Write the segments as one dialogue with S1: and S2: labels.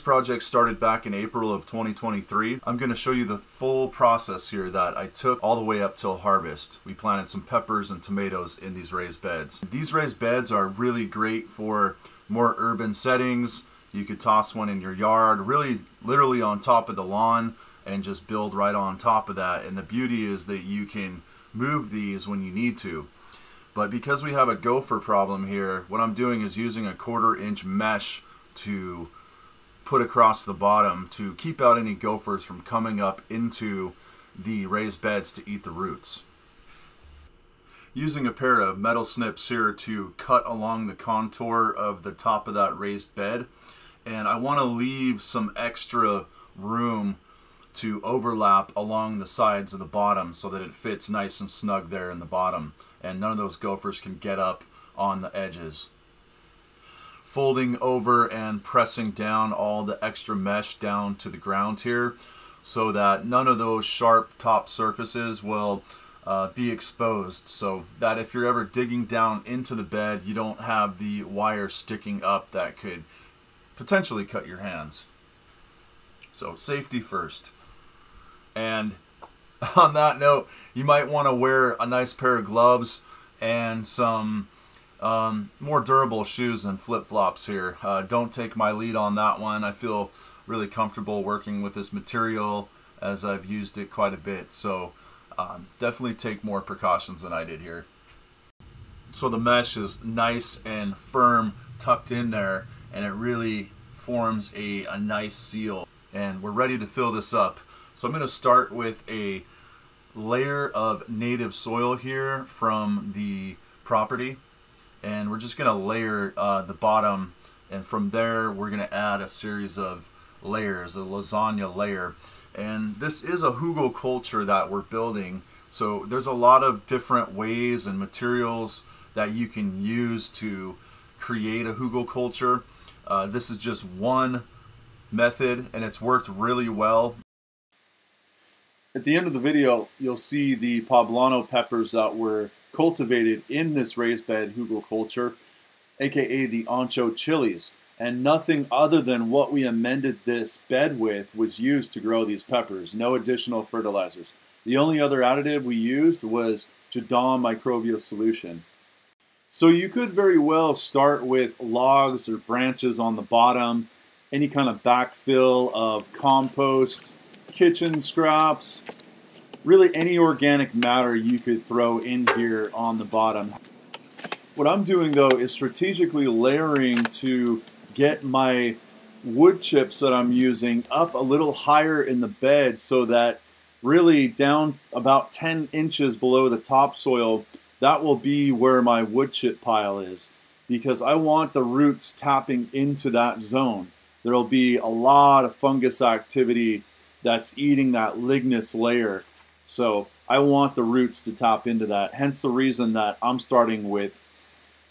S1: Project started back in April of 2023. I'm going to show you the full process here that I took all the way up till harvest. We planted some peppers and tomatoes in these raised beds. These raised beds are really great for more urban settings. You could toss one in your yard, really literally on top of the lawn and just build right on top of that. And the beauty is that you can move these when you need to. But because we have a gopher problem here, what I'm doing is using a quarter inch mesh to put across the bottom to keep out any gophers from coming up into the raised beds to eat the roots. Using a pair of metal snips here to cut along the contour of the top of that raised bed and I want to leave some extra room to overlap along the sides of the bottom so that it fits nice and snug there in the bottom and none of those gophers can get up on the edges folding over and pressing down all the extra mesh down to the ground here so that none of those sharp top surfaces will uh, be exposed. So that if you're ever digging down into the bed you don't have the wire sticking up that could potentially cut your hands. So safety first. And on that note you might want to wear a nice pair of gloves and some um, more durable shoes than flip-flops here. Uh, don't take my lead on that one. I feel really comfortable working with this material as I've used it quite a bit. So um, definitely take more precautions than I did here. So the mesh is nice and firm tucked in there and it really forms a, a nice seal. And we're ready to fill this up. So I'm going to start with a layer of native soil here from the property and we're just going to layer uh, the bottom and from there we're going to add a series of layers a lasagna layer. And this is a Hugo hugelkultur that we're building. So there's a lot of different ways and materials that you can use to create a hugelkultur uh, this is just one method and it's worked really well. At the end of the video you'll see the poblano peppers that were cultivated in this raised bed hugelkultur, aka the ancho chilies. And nothing other than what we amended this bed with was used to grow these peppers, no additional fertilizers. The only other additive we used was Jadam microbial solution. So you could very well start with logs or branches on the bottom, any kind of backfill of compost, kitchen scraps, really any organic matter you could throw in here on the bottom. What I'm doing though is strategically layering to get my wood chips that I'm using up a little higher in the bed so that really down about 10 inches below the topsoil, that will be where my wood chip pile is because I want the roots tapping into that zone. There'll be a lot of fungus activity that's eating that lignous layer. So I want the roots to tap into that. Hence the reason that I'm starting with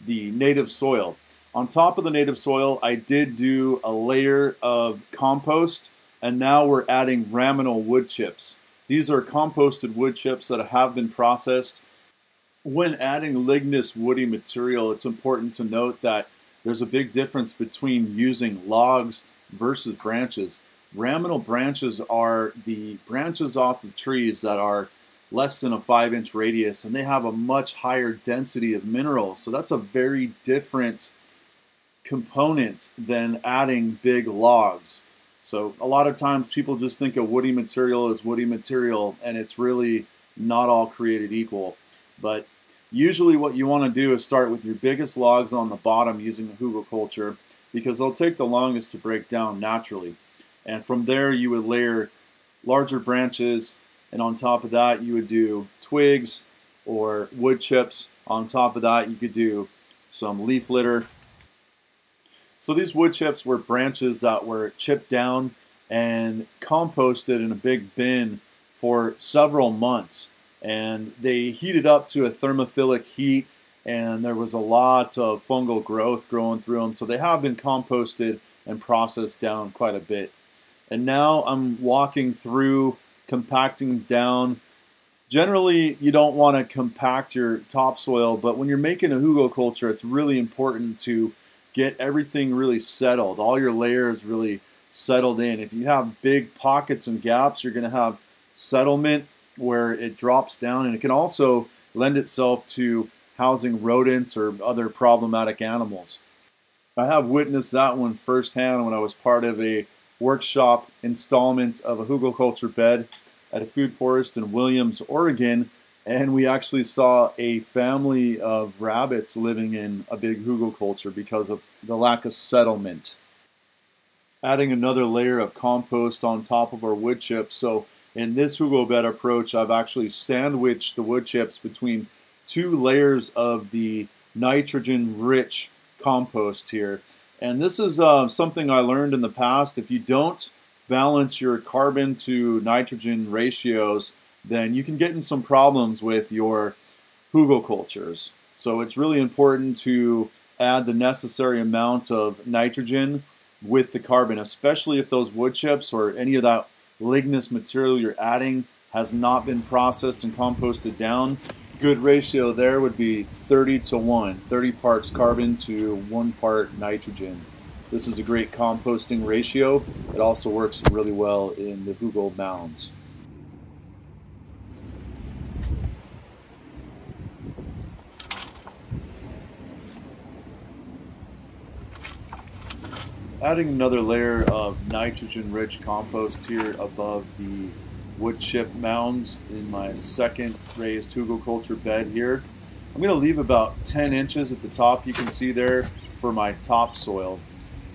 S1: the native soil. On top of the native soil, I did do a layer of compost, and now we're adding Ramial wood chips. These are composted wood chips that have been processed. When adding lignous woody material, it's important to note that there's a big difference between using logs versus branches. Ramial branches are the branches off of trees that are less than a five inch radius and they have a much higher density of minerals. So that's a very different component than adding big logs. So a lot of times people just think of woody material as woody material and it's really not all created equal. But usually what you want to do is start with your biggest logs on the bottom using a hugelkultur because they'll take the longest to break down naturally. And from there, you would layer larger branches, and on top of that, you would do twigs or wood chips. On top of that, you could do some leaf litter. So these wood chips were branches that were chipped down and composted in a big bin for several months. And they heated up to a thermophilic heat, and there was a lot of fungal growth growing through them. So they have been composted and processed down quite a bit. And now I'm walking through compacting down. Generally, you don't want to compact your topsoil, but when you're making a hugelkultur, it's really important to get everything really settled, all your layers really
S2: settled in. If you have big pockets and gaps, you're going to have settlement where it drops down, and it can also lend itself to housing rodents or other problematic animals. I have witnessed that one firsthand when I was part of a workshop installment of a hugelkultur bed at a food forest in Williams, Oregon, and we actually saw a family of rabbits living in a big hugelkultur because of the lack of settlement. Adding another layer of compost on top of our wood chips. So in this hugel bed approach, I've actually sandwiched the wood chips between two layers of the nitrogen-rich compost here. And this is uh, something I learned in the past. If you don't balance your carbon to nitrogen ratios, then you can get in some problems with your hugo hugelkulturs. So it's really important to add the necessary amount of nitrogen with the carbon, especially if those wood chips or any of that lignous material you're adding has not been processed and composted down. Good ratio there would be 30 to 1, 30 parts carbon to 1 part nitrogen. This is a great composting ratio. It also works really well in the hugel mounds. Adding another layer of nitrogen-rich compost here above the wood chip mounds in my second raised Hugo hugelkultur bed here. I'm going to leave about 10 inches at the top you can see there for my topsoil.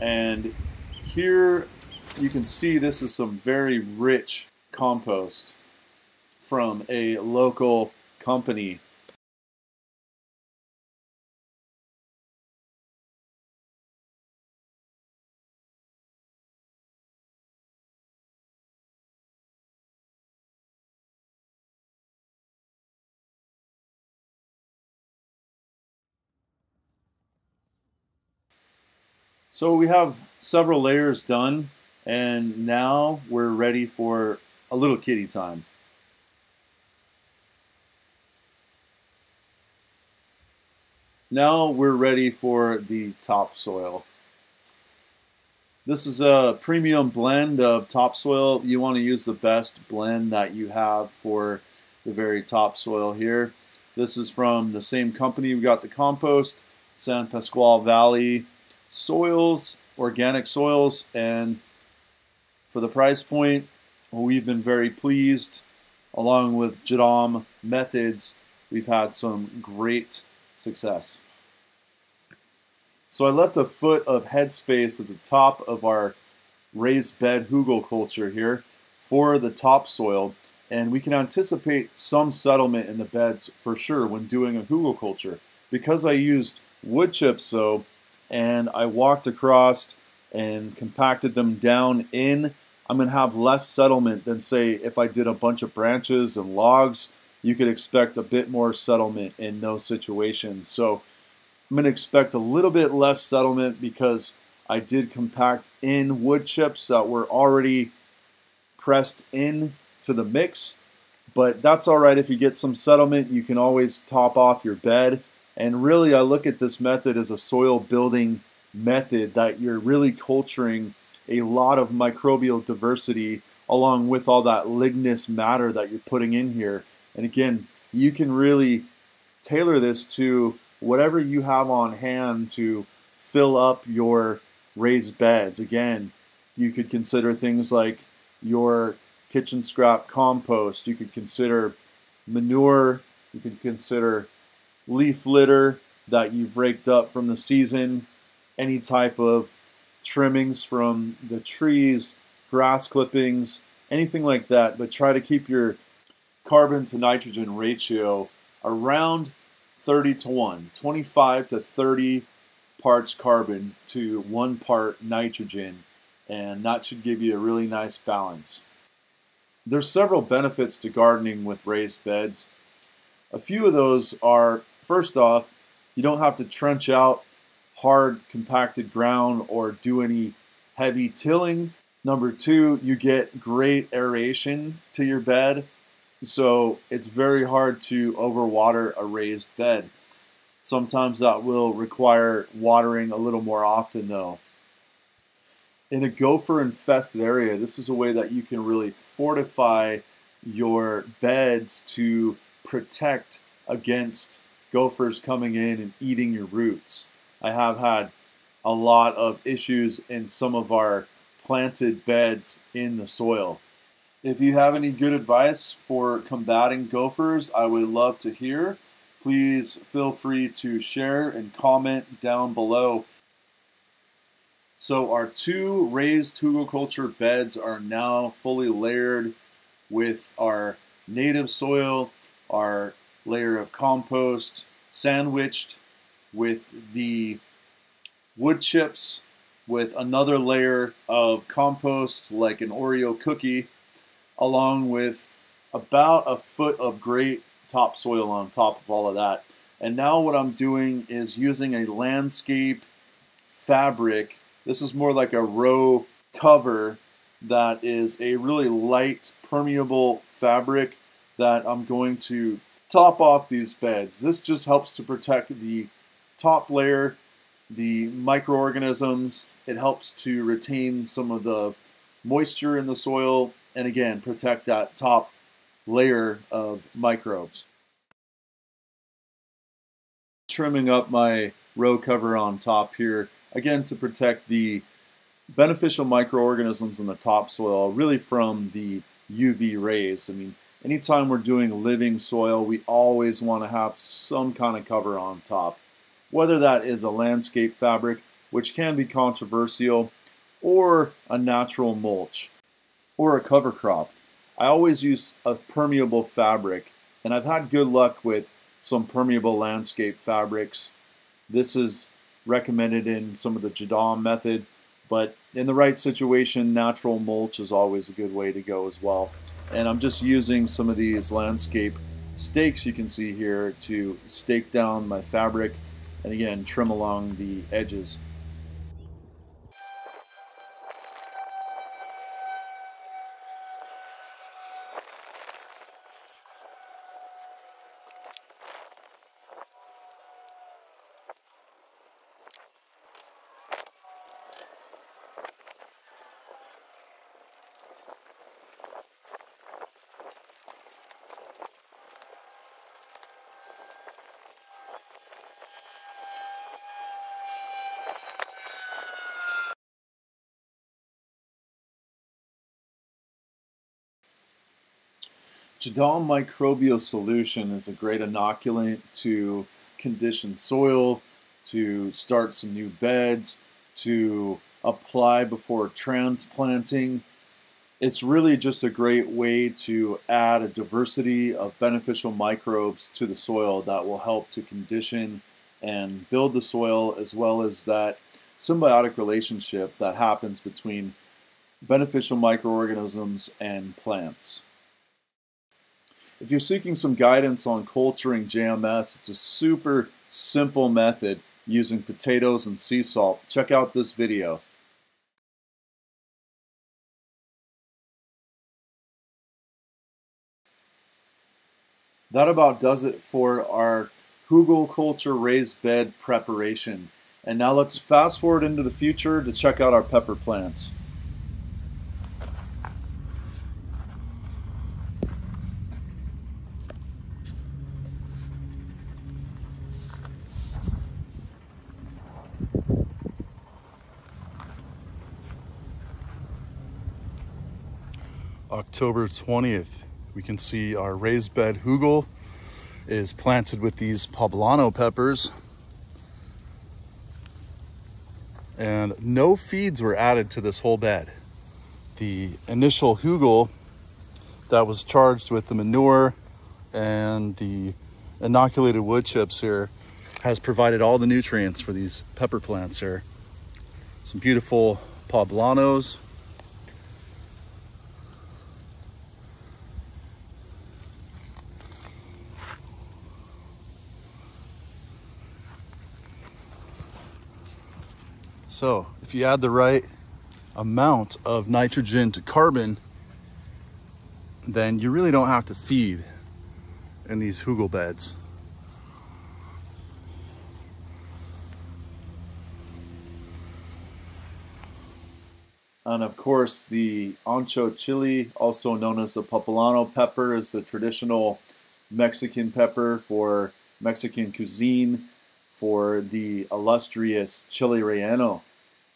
S2: And here you can see this is some very rich compost from a local company So we have several layers done and now we're ready for a little kitty time. Now we're ready for the topsoil. This is a premium blend of topsoil. You want to use the best blend that you have for the very topsoil here. This is from the same company. We got the compost, San Pasqual Valley soils, organic soils, and for the price point, we've been very pleased. Along with Jadam methods, we've had some great success. So I left a foot of headspace at the top of our raised bed hugelkultur here for the topsoil, and we can anticipate some settlement in the beds for sure when doing a hugelkultur. Because I used wood chips though, and I walked across and compacted them down in, I'm going to have less settlement than say if I did a bunch of branches and logs, you could expect a bit more settlement in those situations. So I'm going to expect a little bit less settlement because I did compact in wood chips that were already pressed in to the mix. But that's all right if you get some settlement. You can always top off your bed and really, I look at this method as a soil building method that you're really culturing a lot of microbial diversity along with all that lignous matter that you're putting in here. And again, you can really tailor this to whatever you have on hand to fill up your raised beds. Again, you could consider things like your kitchen scrap compost. You could consider manure. You could consider leaf litter that you've raked up from the season, any type of trimmings from the trees, grass clippings, anything like that, but try to keep your carbon to nitrogen ratio around 30 to 1, 25 to 30 parts carbon to 1 part nitrogen, and that should give you a really nice balance. There's several benefits to gardening with raised beds. A few of those are First off, you don't have to trench out hard compacted ground or do any heavy tilling. Number two, you get great aeration to your bed. So it's very hard to overwater a raised bed. Sometimes that will require watering a little more often though. in a gopher infested area, this is a way that you can really fortify your beds to protect against gophers coming in and eating your roots. I have had a lot of issues in some of our planted beds in the soil. If you have any good advice for combating gophers, I would love to hear. Please feel free to share and comment down below. So our two raised hugelkultur beds are now fully layered with our native soil, our layer of compost, sandwiched with the wood chips, with another layer of compost like an Oreo cookie, along with about a foot of great topsoil on top of all of that. And now what I'm doing is using a landscape fabric. This is more like a row cover that is a really light permeable fabric that I'm going to top off these beds. This just helps to protect the top layer, the microorganisms. It helps to retain some of the moisture in the soil and again protect that top layer of microbes. Trimming up my row cover on top here, again to protect the beneficial microorganisms in the topsoil, really from the UV rays. I mean, anytime we're doing living soil, we always want to have some kind of cover on top. Whether that is a landscape fabric, which can be controversial, or a natural mulch or a cover crop. I always use a permeable fabric, and I've had good luck with some permeable landscape fabrics. This is recommended in some of the Jadam method, but in the right situation, natural mulch is always a good way to go as well. And I'm just using some of these landscape stakes you can see here to stake down my fabric and again trim along the edges. Jadam microbial solution is a great inoculant to condition soil, to start some new beds, to apply before transplanting. It's really just a great way to add a diversity of beneficial microbes to the soil that will help to condition and build the soil as well as that symbiotic relationship that happens between beneficial microorganisms and plants. If you're seeking some guidance on culturing JMS, it's a super simple method using potatoes and sea salt. Check out this video. That about does it for our hugelkultur raised bed preparation. And now let's fast forward into the future to check out our pepper plants. October 20th, we can see our raised bed hugel is planted with these poblano peppers. And no feeds were added to this whole bed. The initial hugel that was charged with the manure and the inoculated wood chips here has provided all the nutrients for these pepper plants here. Some beautiful poblanos So if you add the right amount of nitrogen to carbon, then you really don't have to feed in these hugel beds. And of course, the ancho chili, also known as the poblano pepper, is the traditional Mexican pepper for Mexican cuisine for the illustrious chili relleno.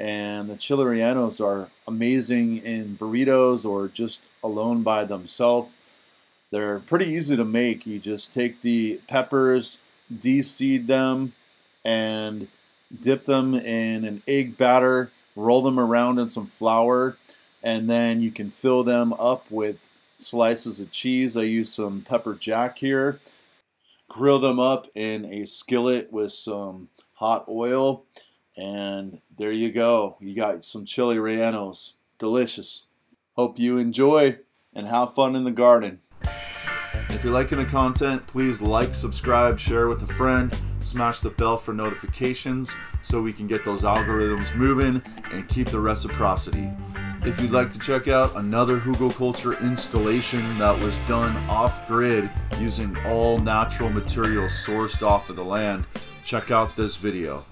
S2: And the chile rellenos are amazing in burritos or just alone by themselves. They're pretty easy to make. You just take the peppers, de-seed them, and dip them in an egg batter, roll them around in some flour, and then you can fill them up with slices of cheese. I use some pepper jack here. Grill them up in a skillet with some hot oil, and there you go. You got some chili rellenos. Delicious. Hope you enjoy and have fun in the garden.
S1: If you're liking the content, please like, subscribe, share with a friend, smash the bell for notifications so we can get those algorithms moving and keep the reciprocity. If you'd like to check out another Hugelkultur installation that was done off grid using all natural materials sourced off of the land, check out this video.